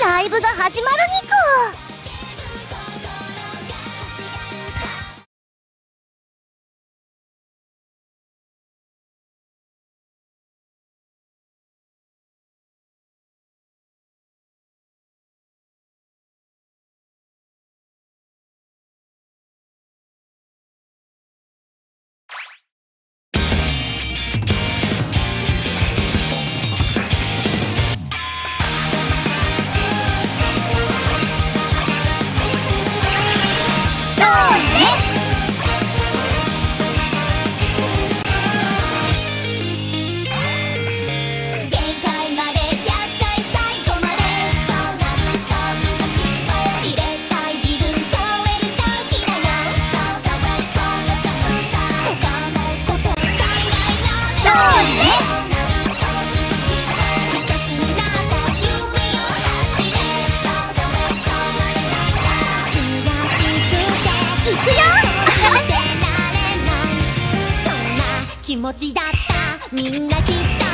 ライブが始まるニコ。持ちだった。みんなきっと。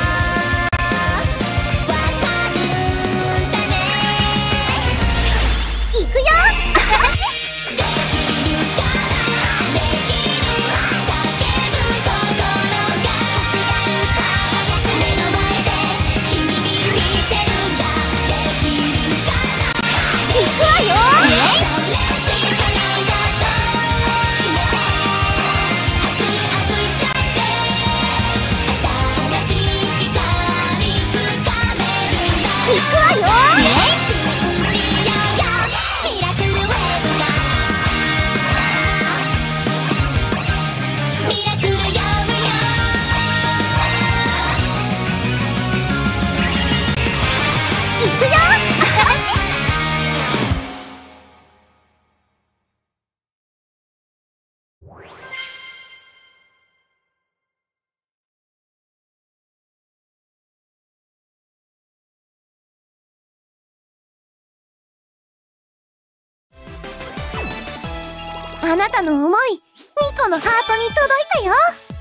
くよ。あなたの思いニコのハートに届いたよ。